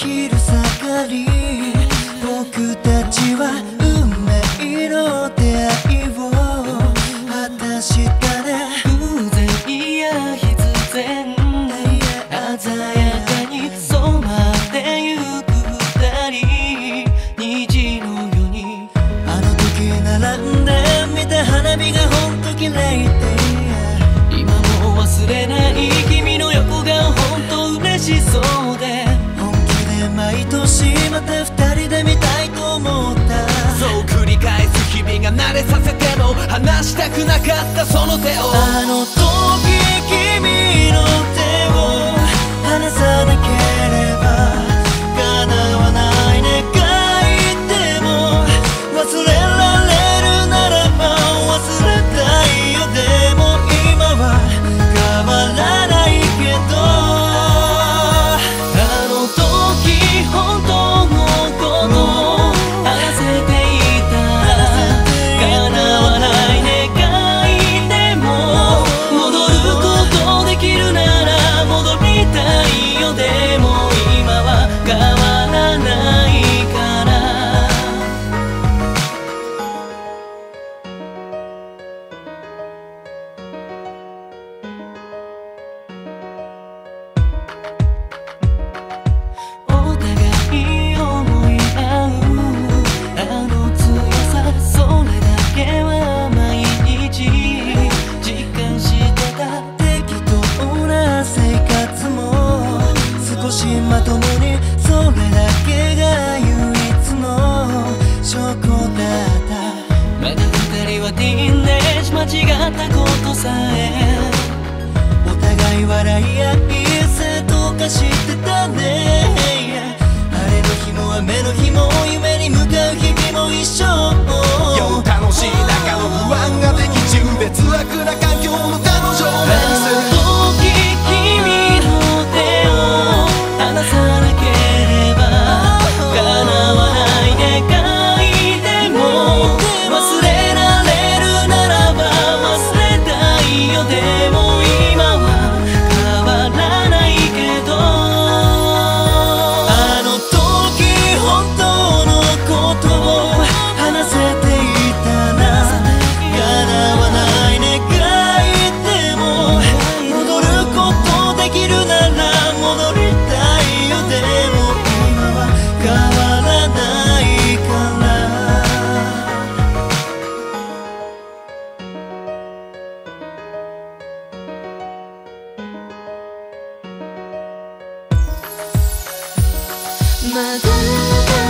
昼下がり僕たちは運命の出会いを。果たしたね偶然いや必然鮮やかに染まってゆく二人。虹のようにあの時並んで見た花火がほんと綺麗で。今も忘れない君の横顔ほんと嬉しそう。れさせても離したくなかったその手を。あの時君しまともにそれだけが唯一の証拠だったまだ二人はティーンエージ間違ったことさえお互い笑い合い生と化してたね。あれの日も雨の日も夢什么